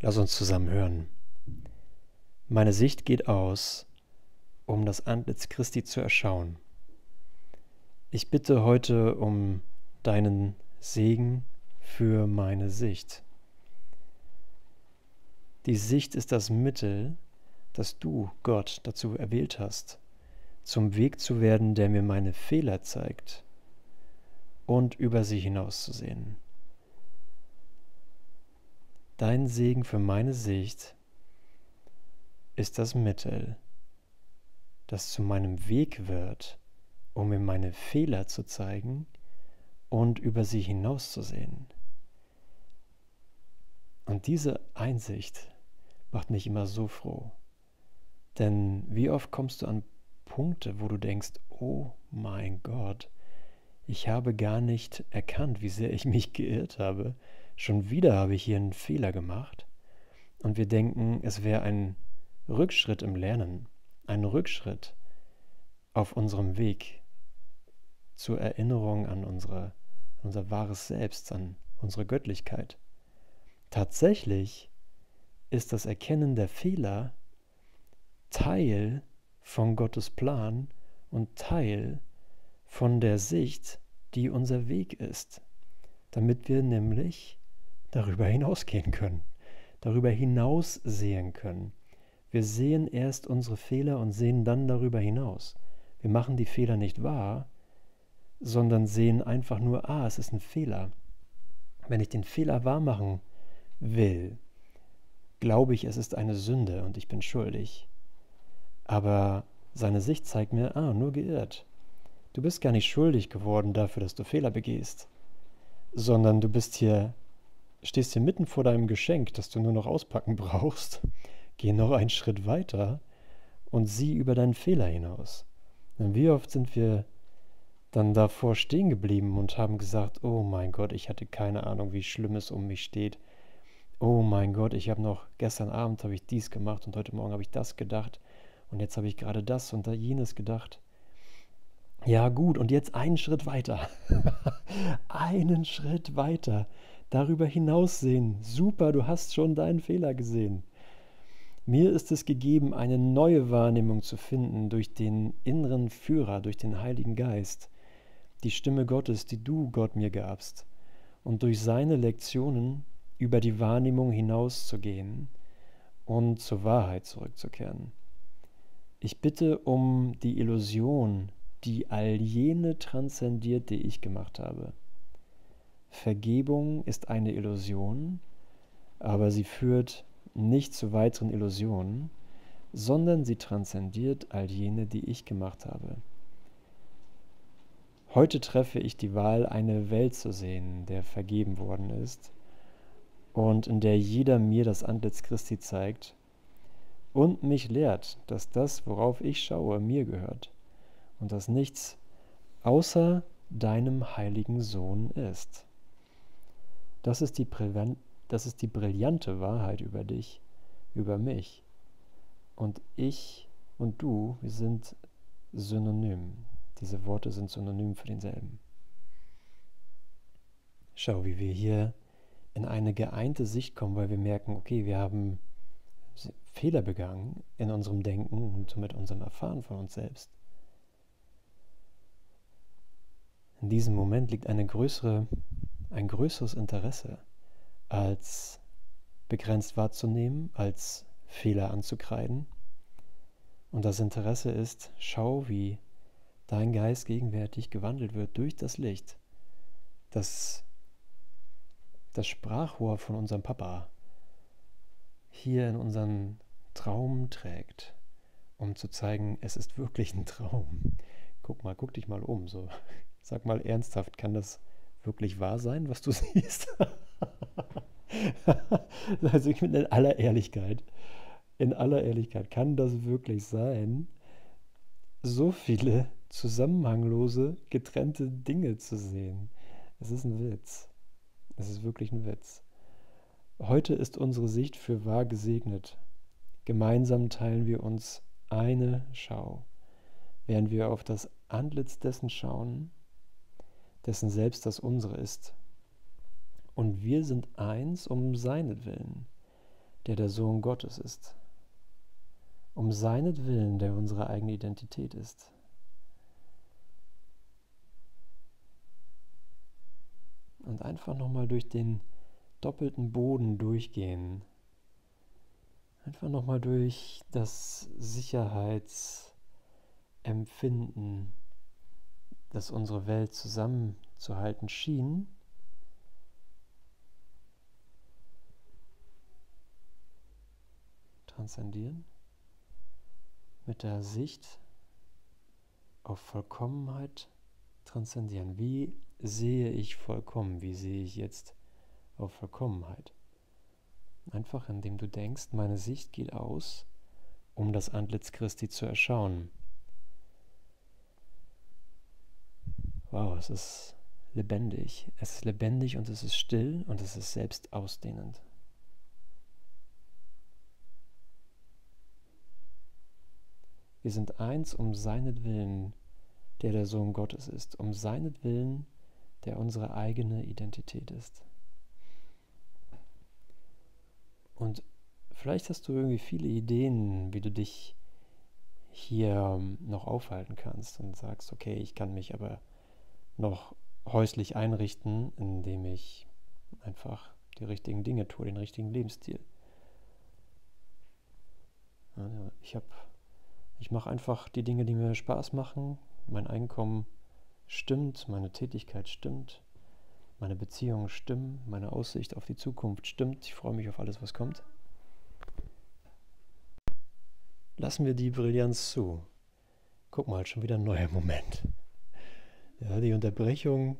Lass uns zusammen hören. Meine Sicht geht aus, um das Antlitz Christi zu erschauen. Ich bitte heute um deinen Segen für meine Sicht. Die Sicht ist das Mittel, das du, Gott, dazu erwählt hast, zum Weg zu werden, der mir meine Fehler zeigt und über sie hinauszusehen. Dein Segen für meine Sicht ist das Mittel, das zu meinem Weg wird, um mir meine Fehler zu zeigen und über sie hinauszusehen. Und diese Einsicht macht mich immer so froh. Denn wie oft kommst du an Punkte, wo du denkst, oh mein Gott, ich habe gar nicht erkannt, wie sehr ich mich geirrt habe. Schon wieder habe ich hier einen Fehler gemacht. Und wir denken, es wäre ein Rückschritt im Lernen, ein Rückschritt auf unserem Weg zur Erinnerung an unsere, unser wahres Selbst, an unsere Göttlichkeit. Tatsächlich ist das Erkennen der Fehler Teil von Gottes Plan und Teil von der Sicht, die unser Weg ist, damit wir nämlich darüber hinausgehen können, darüber hinaus sehen können. Wir sehen erst unsere Fehler und sehen dann darüber hinaus. Wir machen die Fehler nicht wahr, sondern sehen einfach nur, ah, es ist ein Fehler. Wenn ich den Fehler wahr machen will, glaube ich, es ist eine Sünde und ich bin schuldig. Aber seine Sicht zeigt mir, ah, nur geirrt. Du bist gar nicht schuldig geworden dafür, dass du Fehler begehst, sondern du bist hier, stehst hier mitten vor deinem Geschenk, das du nur noch auspacken brauchst. Geh noch einen Schritt weiter und sieh über deinen Fehler hinaus. Denn wie oft sind wir dann davor stehen geblieben und haben gesagt, oh mein Gott, ich hatte keine Ahnung, wie schlimm es um mich steht. Oh mein Gott, ich habe noch gestern Abend habe ich dies gemacht und heute Morgen habe ich das gedacht und jetzt habe ich gerade das und da jenes gedacht. Ja gut, und jetzt einen Schritt weiter. einen Schritt weiter. Darüber hinaus sehen. Super, du hast schon deinen Fehler gesehen. Mir ist es gegeben, eine neue Wahrnehmung zu finden durch den inneren Führer, durch den Heiligen Geist, die Stimme Gottes, die du Gott mir gabst, und durch seine Lektionen über die Wahrnehmung hinauszugehen und zur Wahrheit zurückzukehren. Ich bitte um die Illusion, die all jene transzendiert, die ich gemacht habe. Vergebung ist eine Illusion, aber sie führt nicht zu weiteren Illusionen, sondern sie transzendiert all jene, die ich gemacht habe. Heute treffe ich die Wahl, eine Welt zu sehen, der vergeben worden ist und in der jeder mir das Antlitz Christi zeigt und mich lehrt, dass das, worauf ich schaue, mir gehört und dass nichts außer deinem heiligen Sohn ist. Das ist die, das ist die brillante Wahrheit über dich, über mich. Und ich und du, wir sind synonym. Diese Worte sind synonym für denselben. Schau, wie wir hier in eine geeinte Sicht kommen, weil wir merken, okay, wir haben Fehler begangen in unserem Denken und somit unserem Erfahren von uns selbst. In diesem Moment liegt eine größere, ein größeres Interesse, als begrenzt wahrzunehmen, als Fehler anzukreiden. Und das Interesse ist, schau, wie dein Geist gegenwärtig gewandelt wird durch das Licht, das das Sprachrohr von unserem Papa hier in unseren Traum trägt, um zu zeigen, es ist wirklich ein Traum. Guck mal, guck dich mal um. So. Sag mal ernsthaft, kann das wirklich wahr sein, was du siehst? also in aller Ehrlichkeit, in aller Ehrlichkeit, kann das wirklich sein, so viele zusammenhanglose, getrennte Dinge zu sehen? Es ist ein Witz. Es ist wirklich ein Witz. Heute ist unsere Sicht für wahr gesegnet. Gemeinsam teilen wir uns eine Schau, während wir auf das Antlitz dessen schauen, dessen selbst das unsere ist. Und wir sind eins um seinetwillen. der der Sohn Gottes ist. Um seinetwillen, der unsere eigene Identität ist. Und einfach nochmal durch den doppelten Boden durchgehen. Einfach nochmal durch das Sicherheitsempfinden, das unsere Welt zusammenzuhalten schien. Transzendieren mit der Sicht auf Vollkommenheit transzendieren. Wie sehe ich vollkommen? Wie sehe ich jetzt auf Vollkommenheit? Einfach indem du denkst, meine Sicht geht aus, um das Antlitz Christi zu erschauen. Wow, es ist lebendig. Es ist lebendig und es ist still und es ist selbst ausdehnend. Wir sind eins um seinetwillen, der der Sohn Gottes ist, um seinetwillen, der unsere eigene Identität ist. Und vielleicht hast du irgendwie viele Ideen, wie du dich hier noch aufhalten kannst und sagst, okay, ich kann mich aber noch häuslich einrichten, indem ich einfach die richtigen Dinge tue, den richtigen Lebensstil. Ich habe, ich mache einfach die Dinge, die mir Spaß machen. Mein Einkommen stimmt, meine Tätigkeit stimmt. Meine Beziehungen stimmen, meine Aussicht auf die Zukunft stimmt. Ich freue mich auf alles, was kommt. Lassen wir die Brillanz zu. Guck mal, schon wieder ein neuer Moment. Ja, die Unterbrechung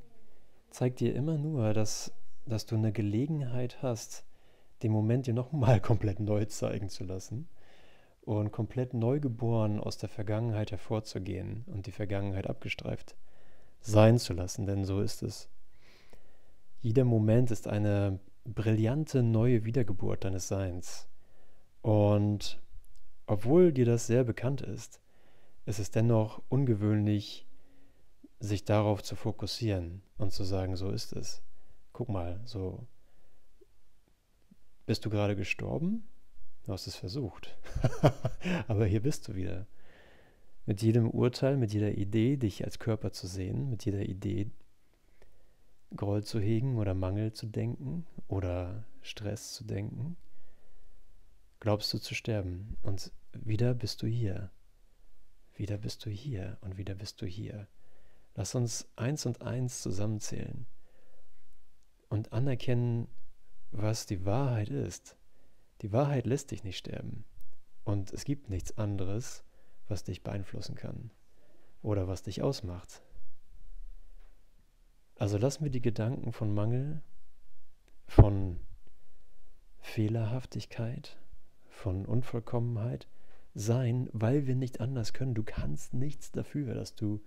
zeigt dir immer nur, dass, dass du eine Gelegenheit hast, den Moment dir nochmal komplett neu zeigen zu lassen und komplett neu geboren aus der Vergangenheit hervorzugehen und die Vergangenheit abgestreift sein zu lassen, denn so ist es. Jeder Moment ist eine brillante neue Wiedergeburt deines Seins. Und obwohl dir das sehr bekannt ist, ist es dennoch ungewöhnlich, sich darauf zu fokussieren und zu sagen, so ist es. Guck mal, so bist du gerade gestorben? Du hast es versucht. Aber hier bist du wieder. Mit jedem Urteil, mit jeder Idee, dich als Körper zu sehen, mit jeder Idee, Groll zu hegen oder Mangel zu denken oder Stress zu denken, glaubst du zu sterben. Und wieder bist du hier. Wieder bist du hier und wieder bist du hier. Lass uns eins und eins zusammenzählen und anerkennen, was die Wahrheit ist. Die Wahrheit lässt dich nicht sterben. Und es gibt nichts anderes, was dich beeinflussen kann oder was dich ausmacht. Also lassen wir die Gedanken von Mangel, von Fehlerhaftigkeit, von Unvollkommenheit sein, weil wir nicht anders können. Du kannst nichts dafür, dass du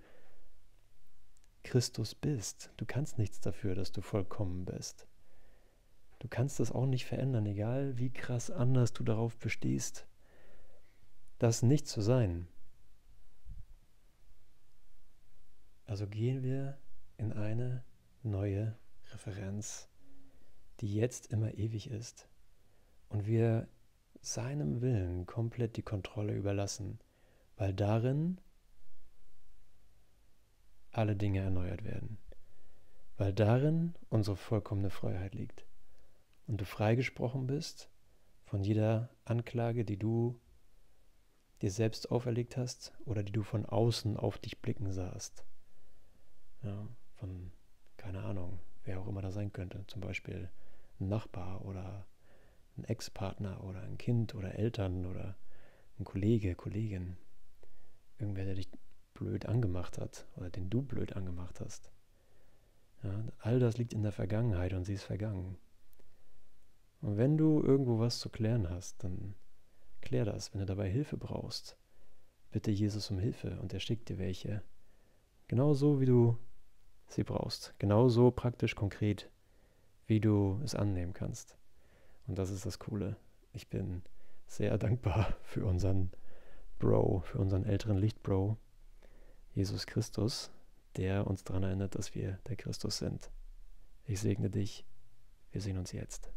Christus bist. Du kannst nichts dafür, dass du vollkommen bist. Du kannst das auch nicht verändern, egal wie krass anders du darauf bestehst, das nicht zu sein. Also gehen wir in eine neue Referenz, die jetzt immer ewig ist und wir seinem Willen komplett die Kontrolle überlassen, weil darin alle Dinge erneuert werden, weil darin unsere vollkommene Freiheit liegt und du freigesprochen bist von jeder Anklage, die du dir selbst auferlegt hast oder die du von außen auf dich blicken sahst. Ja, von, keine Ahnung, wer auch immer da sein könnte. Zum Beispiel ein Nachbar oder ein Ex-Partner oder ein Kind oder Eltern oder ein Kollege, Kollegin. Irgendwer, der dich blöd angemacht hat oder den du blöd angemacht hast. Ja, all das liegt in der Vergangenheit und sie ist vergangen. Und wenn du irgendwo was zu klären hast, dann klär das. Wenn du dabei Hilfe brauchst, bitte Jesus um Hilfe und er schickt dir welche. Genauso wie du sie brauchst. Genauso praktisch konkret, wie du es annehmen kannst. Und das ist das Coole. Ich bin sehr dankbar für unseren Bro, für unseren älteren Lichtbro, Jesus Christus, der uns daran erinnert, dass wir der Christus sind. Ich segne dich. Wir sehen uns jetzt.